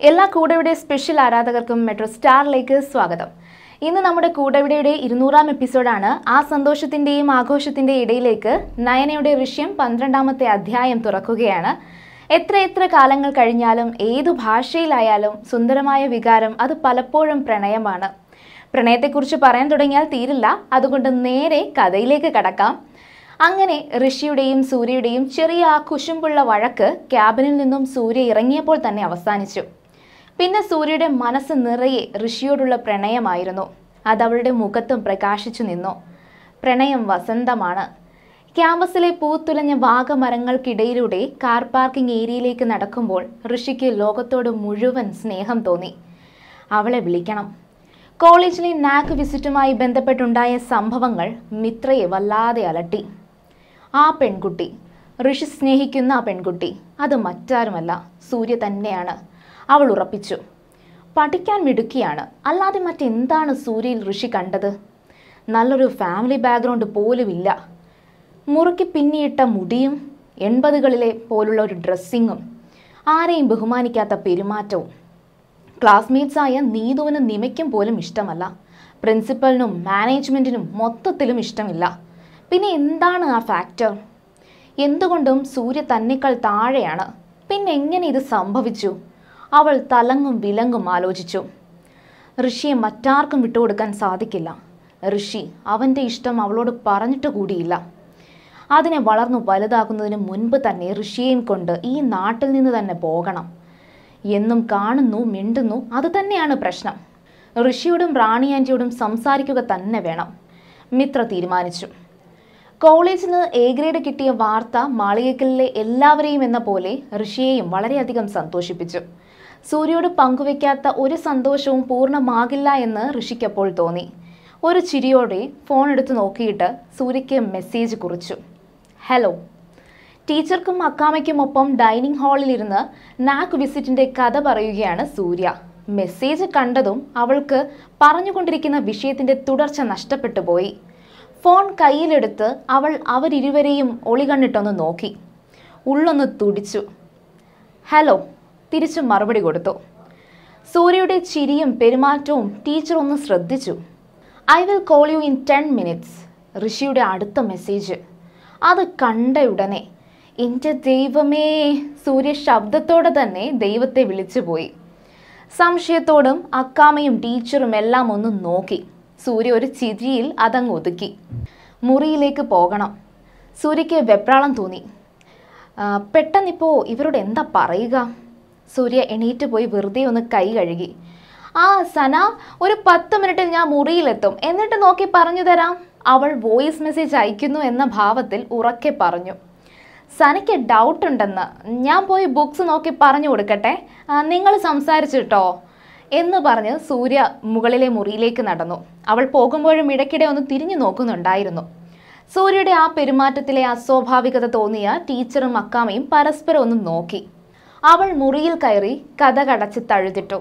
എല്ലാ Koodevide special ആരാധകർക്കും metro സ്റ്റാറിലേക്ക് സ്വാഗതം. ഇന്ന് നമ്മുടെ കൂടെവിടെയുടെ ഇരുന്നൂറാം എപ്പിസോഡാണ്. ആ സന്തോഷത്തിന്റെയും ആഘോഷത്തിന്റെയും ഇടയിലേക്ക് നയനയുടെ ഋഷ്യം പന്ത്രണ്ടാമത്തെ അധ്യായം തുറക്കുകയാണ്. എത്ര എത്ര കാലങ്ങൾ കഴിഞ്ഞാലും ഏതു ഭാഷയിലായാലും സുന്ദരമായ വികാരം അത് പലപ്പോഴും പ്രണയമാണ്. പ്രണയത്തെക്കുറിച്ച് പറയാൻ തുടങ്ങിയാൽ തീരില്ല. അതുകൊണ്ട് നേരെ കഥയിലേക്ക് കടക്കാം. അങ്ങനെ ഋഷിയുടെയും സൂര്യയുടെയും ചെറിയ ആ കുശുമ്പുള്ള വഴക്ക് ക്യാബിനിൽ നിന്നും സൂര്യ ഇറങ്ങിയപ്പോൾ തന്നെ അവസാനിച്ചു. പിന്നെ സൂര്യയുടെ മനസ്സ് നിറയെ ഋഷിയോടുള്ള പ്രണയമായിരുന്നു. അതവളുടെ മുഖത്തും പ്രകാശിച്ചു നിന്നു. പ്രണയം വസന്തമാണ്. ക്യാമ്പസിലെ പൂത്തുലഞ്ഞ വാഗമരങ്ങൾക്കിടയിലൂടെ കാർ പാർക്കിംഗ് ഏരിയയിലേക്ക് നടക്കുമ്പോൾ ഋഷിക്ക് ലോകത്തോട് മുഴുവൻ സ്നേഹം തോന്നി. അവളെ വിളിക്കണം. കോളേജിലെ നാക്ക് വിസിറ്റുമായി ബന്ധപ്പെട്ടുണ്ടായ സംഭവങ്ങൾ മിത്രയെ വല്ലാതെ അലട്ടി. ആ പെൺകുട്ടി. ഋഷി സ്നേഹിക്കുന്ന ആ പെൺകുട്ടി. അത് മറ്റാരുമല്ല. സൂര്യ തന്നെയാണ്. അവൾ ഉറപ്പിച്ചു. പഠിക്കാൻ മിടുക്കിയാണ്. അല്ലാതെ മറ്റെന്താണ് സൂര്യയിൽ ഋഷി കണ്ടത്? നല്ലൊരു ഫാമിലി ബാക്ക്ഗ്രൗണ്ട് പോലുമില്ല. മുറുക്കി പിന്നിയിട്ട മുടിയും എൺപതുകളിലെ പോലുള്ള ഒരു ഡ്രസ്സിങ്ങും ആരെയും ബഹുമാനിക്കാത്ത പെരുമാറ്റവും. ക്ലാസ്മേറ്റ്സായ നീതുവിനും നിമയ്ക്കും പോലും ഇഷ്ടമല്ല. പ്രിൻസിപ്പലിനും മാനേജ്മെന്റിനും മൊത്തത്തിലും ഇഷ്ടമില്ല. പിന്നെ എന്താണ് ആ ഫാക്ടർ എന്തുകൊണ്ടും സൂര്യ തന്നെക്കാൾ താഴെയാണ്. പിന്നെ എങ്ങനെ ഇത് സംഭവിച്ചു? അവൾ തലങ്ങും വിലങ്ങും ആലോചിച്ചു. ഋഷിയെ മറ്റാർക്കും വിട്ടുകൊടുക്കാൻ സാധിക്കില്ല. ഋഷി അവന്റെ ഇഷ്ടം അവളോട് പറഞ്ഞിട്ട് കൂടിയില്ല. അതിനെ വളർന്നു വലുതാക്കുന്നതിന് മുൻപ് തന്നെ ഋഷിയെയും കൊണ്ട് ഈ നാട്ടിൽ നിന്ന് തന്നെ പോകണം. എന്നും കാണുന്നു മിണ്ടുന്നു അത് തന്നെയാണ് പ്രശ്നം. ഋഷിയോടും റാണി ആന്റിയോടും സംസാരിക്കുക തന്നെ വേണം. മിത്ര തീരുമാനിച്ചു. കോളേജിൽ നിന്ന് എ ഗ്രേഡ് കിട്ടിയ വാർത്ത മാളികക്കലിലെ എല്ലാവരെയും എന്ന പോലെ ഋഷിയെയും വളരെയധികം സന്തോഷിപ്പിച്ചു. സൂര്യയോട് പങ്കുവെക്കാത്ത ഒരു സന്തോഷവും പൂർണമാകില്ല എന്ന് ഋഷിക്കപ്പോൾ തോന്നി. ഒരു ചിരിയോടെ ഫോൺ എടുത്ത് നോക്കിയിട്ട് സൂര്യയ്ക്ക് മെസ്സേജ് കുറിച്ചു. ഹലോ ടീച്ചർക്കും അക്കാമയ്ക്കുമൊപ്പം ഡൈനിങ് ഹാളിലിരുന്ന് നാക്ക് വിസിറ്റിന്റെ കഥ പറയുകയാണ് സൂര്യ. മെസ്സേജ് കണ്ടതും അവൾക്ക് പറഞ്ഞുകൊണ്ടിരിക്കുന്ന വിഷയത്തിന്റെ തുടർച്ച നഷ്ടപ്പെട്ടു പോയി. ഫോൺ കയ്യിലെടുത്ത് അവൾ അവരിരുവരെയും ഒളികണ്ണിട്ടൊന്ന് നോക്കി. ഉള്ളൊന്ന് തുടിച്ചു. ഹലോ തിരിച്ചു മറുപടി കൊടുത്തു. സൂര്യയുടെ ചിരിയും പെരുമാറ്റവും ടീച്ചർ ഒന്ന് ശ്രദ്ധിച്ചു. I will call you in ten minutes ഋഷിയുടെ അടുത്ത മെസ്സേജ്. അത് കണ്ട ഉടനെ എന്റെ ദൈവമേ സൂര്യ ശബ്ദത്തോടെ തന്നെ ദൈവത്തെ വിളിച്ചുപോയി. സംശയത്തോടും അക്കാമയും ടീച്ചറും എല്ലാം ഒന്ന് നോക്കി. സൂര്യ ഒരു ചിരിയിൽ അതങ്ങ് ഒതുക്കി. മുറിയിലേക്ക് പോകണം. സൂര്യയ്ക്ക് വെപ്രാളം തോന്നി. പെട്ടെന്നിപ്പോൾ ഇവരോട് എന്താ പറയുക? സൂര്യ എണീറ്റ് പോയി വെറുതെ ഒന്ന് കൈ കഴുകി. ആ സന ഒരു പത്ത് മിനിറ്റിൽ ഞാൻ മുറിയിലെത്തും. എന്നിട്ട് നോക്കി പറഞ്ഞു തരാം. അവൾ വോയിസ് മെസ്സേജ് അയക്കുന്നു എന്ന ഭാവത്തിൽ ഉറക്കെ പറഞ്ഞു. സനയ്ക്ക് ഡൗട്ട് ഉണ്ടെന്ന് ഞാൻ പോയി ബുക്സ് നോക്കി പറഞ്ഞു കൊടുക്കട്ടെ. നിങ്ങൾ സംസാരിച്ചിട്ടോ? എന്ന് പറഞ്ഞ് സൂര്യ മുകളിലെ മുറിയിലേക്ക് നടന്നു. അവൾ പോകുമ്പോഴും ഇടയ്ക്കിടെ ഒന്ന് തിരിഞ്ഞു നോക്കുന്നുണ്ടായിരുന്നു. സൂര്യയുടെ ആ പെരുമാറ്റത്തിലെ അസ്വാഭാവികത തോന്നിയ ടീച്ചറും അക്കാമയും പരസ്പരം ഒന്ന് നോക്കി. അവൾ മുറിയിൽ കയറി കഥ കടച്ച് തഴുതിട്ടു.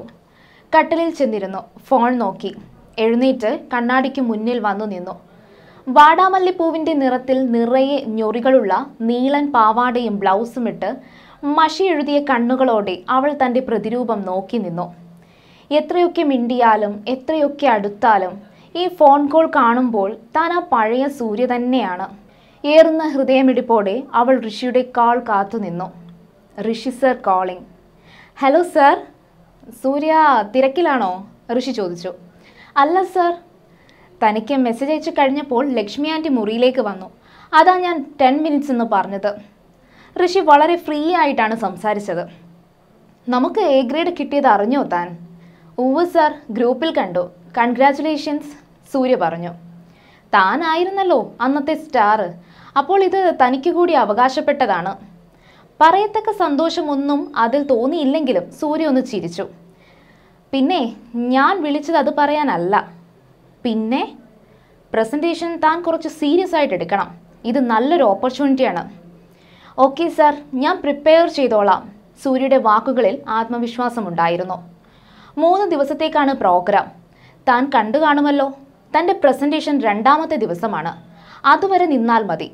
കട്ടിലിൽ ചെന്നിരുന്നു. ഫോൺ നോക്കി. എഴുന്നേറ്റ് കണ്ണാടിക്ക് മുന്നിൽ വന്നു നിന്നു. വാടാമല്ലിപ്പൂവിന്റെ നിറത്തിൽ നിറയെ ഞൊറികളുള്ള നീളൻ പാവാടയും ബ്ലൗസും ഇട്ട് മഷി എഴുതിയ കണ്ണുകളോടെ അവൾ തന്റെ പ്രതിരൂപം നോക്കി നിന്നു. എത്രയൊക്കെ മിണ്ടിയാലും എത്രയൊക്കെ അടുത്താലും ഈ ഫോൺ കോൾ കാണുമ്പോൾ താൻ ആ പഴയ സൂര്യ തന്നെയാണ്. ഏറുന്ന ഹൃദയമിടിപ്പോടെ അവൾ ഋഷിയുടെ call കാത്തുനിന്നു Rishi sir calling hello sir Surya തിരക്കിലാണോ? Rishi ചോദിച്ചു. അല്ല സർ തനിക്ക് മെസ്സേജ് അയച്ചു കഴിഞ്ഞപ്പോൾ ലക്ഷ്മി ആന്റി മുറിയിലേക്ക് വന്നു. അതാ ഞാൻ ടെൻ മിനിറ്റ്സ് എന്ന് പറഞ്ഞത്. ഋഷി വളരെ ഫ്രീ ആയിട്ടാണ് സംസാരിച്ചത്. നമുക്ക് എ ഗ്രേഡ് കിട്ടിയത് അറിഞ്ഞോ താൻ? ഉവ് സർ ഗ്രൂപ്പിൽ കണ്ടു. കൺഗ്രാറ്റുലേഷൻസ് സൂര്യ പറഞ്ഞു. താനായിരുന്നല്ലോ അന്നത്തെ സ്റ്റാർ. അപ്പോൾ ഇത് തനിക്ക് കൂടി അവകാശപ്പെട്ടതാണ്. പറയത്തക്ക സന്തോഷമൊന്നും അതിൽ തോന്നിയില്ലെങ്കിലും സൂര്യ ഒന്ന് ചിരിച്ചു. പിന്നെ ഞാൻ വിളിച്ചത് അത് പറയാനല്ല. പിന്നെ പ്രസന്റേഷൻ താൻ കുറച്ച് സീരിയസ് ആയിട്ട് എടുക്കണം. ഇത് നല്ലൊരു ഓപ്പർച്യൂണിറ്റിയാണ് ഓക്കെ സാർ ഞാൻ പ്രിപ്പയർ ചെയ്തോളാം. സൂര്യയുടെ വാക്കുകളിൽ ആത്മവിശ്വാസമുണ്ടായിരുന്നു. മൂന്ന് ദിവസത്തേക്കാണ് പ്രോഗ്രാം. താൻ കണ്ടു കാണുമല്ലോ. തന്റെ പ്രസന്റേഷൻ രണ്ടാമത്തെ ദിവസമാണ്. അതുവരെ നിന്നാൽ മതി.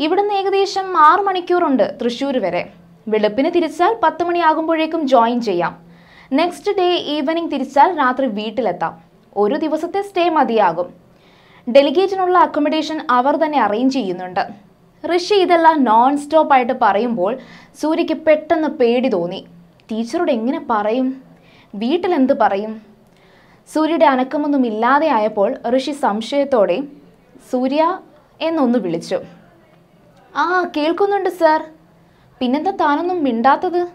ഇവിടുന്ന് ഏകദേശം ആറ് മണിക്കൂറുണ്ട് തൃശ്ശൂർ വരെ. വെളുപ്പിന് തിരിച്ചാൽ പത്ത് മണിയാകുമ്പോഴേക്കും ജോയിൻ ചെയ്യാം. നെക്സ്റ്റ് ഡേ ഈവനിങ് തിരിച്ചാൽ രാത്രി വീട്ടിലെത്താം. ഒരു ദിവസത്തെ സ്റ്റേ മതിയാകും. ഡെലിഗേറ്റിനുള്ള അക്കോമഡേഷൻ അവർ തന്നെ അറേഞ്ച് ചെയ്യുന്നുണ്ട്. ഋഷി ഇതെല്ലാം നോൺ സ്റ്റോപ്പായിട്ട് പറയുമ്പോൾ സൂര്യയ്ക്ക് പെട്ടെന്ന് പേടി തോന്നി. ടീച്ചറോട് എങ്ങനെ പറയും? വീട്ടിലെന്ത് പറയും? സൂര്യയുടെ അനക്കമൊന്നും ഇല്ലാതെ ആയപ്പോൾ ഋഷി സംശയത്തോടെ സൂര്യ എന്നൊന്ന് വിളിച്ചു. ആ കേൾക്കുന്നുണ്ട് സാർ. പിന്നെന്താ താനൊന്നും മിണ്ടാത്തത്?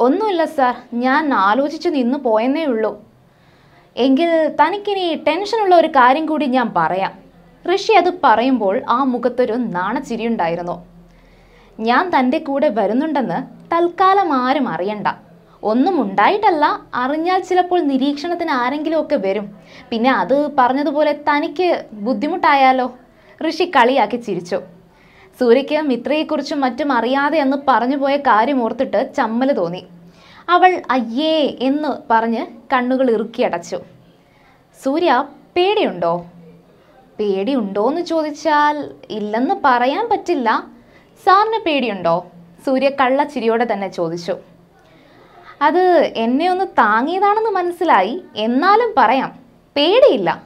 ഒന്നുമില്ല സാർ. ഞാൻ ആലോചിച്ച് നിന്ന് പോയെന്നേ ഉള്ളൂ. എങ്കിൽ തനിക്കിനി ടെൻഷനുള്ള ഒരു കാര്യം കൂടി ഞാൻ പറയാം. ഋഷി അത് പറയുമ്പോൾ ആ മുഖത്തൊരു നാണച്ചിരിയുണ്ടായിരുന്നു. ഞാൻ തന്റെ കൂടെ വരുന്നുണ്ടെന്ന് തൽക്കാലം ആരും അറിയണ്ട. ഒന്നും ഉണ്ടായിട്ടല്ല. അറിഞ്ഞാൽ ചിലപ്പോൾ നിരീക്ഷണത്തിന് ആരെങ്കിലുമൊക്കെ വരും. പിന്നെ അത് പറഞ്ഞതുപോലെ തനിക്ക് ബുദ്ധിമുട്ടായാലോ? ഋഷി കളിയാക്കി ചിരിച്ചു. സൂര്യയ്ക്ക് മിത്രയെക്കുറിച്ചും മറ്റും അറിയാതെ എന്ന് പറഞ്ഞു പോയ കാര്യം ഓർത്തിട്ട് ചമ്മൽ തോന്നി. അവൾ അയ്യേ എന്ന് പറഞ്ഞ് കണ്ണുകൾ ഇറുക്കി അടച്ചു. സൂര്യ പേടിയുണ്ടോ? പേടിയുണ്ടോ എന്ന് ചോദിച്ചാൽ ഇല്ലെന്ന് പറയാൻ പറ്റില്ല. സാറിന് പേടിയുണ്ടോ? സൂര്യ കള്ളച്ചിരിയോടെ തന്നെ ചോദിച്ചു. അത് എന്നെ ഒന്ന് താങ്ങിയതാണെന്ന് മനസ്സിലായി. എന്നാലും പറയാം പേടിയില്ല.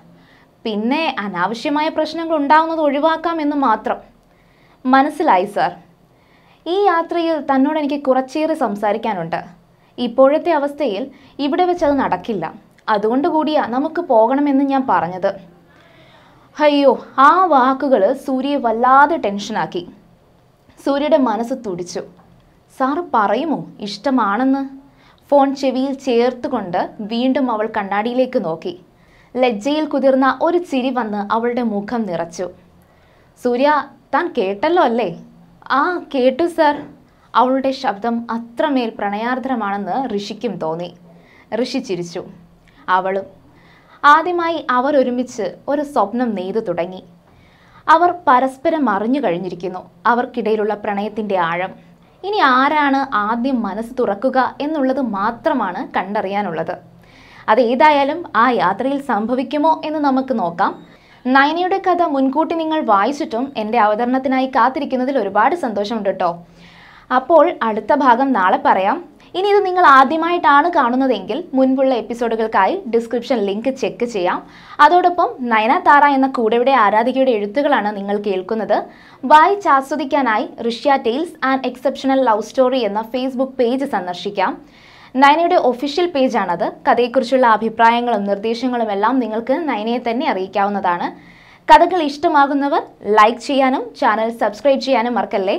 പിന്നെ അനാവശ്യമായ പ്രശ്നങ്ങൾ ഉണ്ടാവുന്നത് ഒഴിവാക്കാം എന്ന് മാത്രം. മനസ്സിലായി സാർ ഈ യാത്രയിൽ തന്നോട് എനിക്ക് കുറച്ചേറെ സംസാരിക്കാനുണ്ട്. ഇപ്പോഴത്തെ അവസ്ഥയിൽ ഇവിടെ വെച്ച് അത് നടക്കില്ല. അതുകൊണ്ട് കൂടിയാ നമുക്ക് പോകണമെന്ന് ഞാൻ പറഞ്ഞത്. അയ്യോ ആ വാക്കുകൾ സൂര്യയെ വല്ലാതെ ടെൻഷനാക്കി. സൂര്യയുടെ മനസ്സ് തുടിച്ചു. സാറ് പറയുമോ? ഇഷ്ടമാണെന്ന്? ഫോൺ ചെവിയിൽ ചേർത്തുകൊണ്ട് വീണ്ടും അവൾ കണ്ണാടിയിലേക്ക് നോക്കി. ലജ്ജയിൽ കുതിർന്ന ഒരു ചിരി വന്ന് അവളുടെ മുഖം നിറച്ചു. സൂര്യ താൻ കേട്ടല്ലോ അല്ലേ? ആ കേട്ടു സർ. അവളുടെ ശബ്ദം അത്രമേൽ പ്രണയാർദ്രമാണെന്ന് ഋഷിക്കും തോന്നി. ഋഷി ചിരിച്ചു. അവളും. ആദ്യമായി അവർ ഒരുമിച്ച് ഒരു സ്വപ്നം നെയ്തു തുടങ്ങി. അവർ പരസ്പരം അറിഞ്ഞു കഴിഞ്ഞിരിക്കുന്നു. അവർക്കിടയിലുള്ള പ്രണയത്തിന്റെ ആഴം. ഇനി ആരാണ് ആദ്യം മനസ്സ് തുറക്കുക എന്നുള്ളത് മാത്രമാണ് കണ്ടറിയാനുള്ളത്. അത് ഏതായാലും ആ യാത്രയിൽ സംഭവിക്കുമോ എന്ന് നമുക്ക് നോക്കാം. നയനയുടെ കഥ മുൻകൂട്ടി നിങ്ങൾ വായിച്ചിട്ടും എന്റെ അവതരണത്തിനായി കാത്തിരിക്കുന്നതിൽ ഒരുപാട് സന്തോഷമുണ്ട് കേട്ടോ. അപ്പോൾ അടുത്ത ഭാഗം നാളെ പറയാം. ഇനി ഇത് നിങ്ങൾ ആദ്യമായിട്ടാണ് കാണുന്നതെങ്കിൽ മുൻപുള്ള എപ്പിസോഡുകൾക്കായി ഡിസ്ക്രിപ്ഷൻ ലിങ്ക് ചെക്ക് ചെയ്യാം. അതോടൊപ്പം നയന താറ എന്ന കൂടെവിടെ ആരാധികയുടെ എഴുത്തുകളാണ് നിങ്ങൾ കേൾക്കുന്നത്. വായിച്ച് ആസ്വദിക്കാനായി Rishya tales and exceptional love story എന്ന ഫേസ്ബുക്ക് പേജ് സന്ദർശിക്കാം. നയനയുടെ ഒഫീഷ്യൽ പേജാണത്. കഥയെക്കുറിച്ചുള്ള അഭിപ്രായങ്ങളും നിർദ്ദേശങ്ങളും എല്ലാം നിങ്ങൾക്ക് നയനയെ തന്നെ അറിയിക്കാവുന്നതാണ്. കഥകൾ ഇഷ്ടമാകുന്നവർ ലൈക്ക് ചെയ്യാനും ചാനൽ സബ്സ്ക്രൈബ് ചെയ്യാനും മറക്കല്ലേ?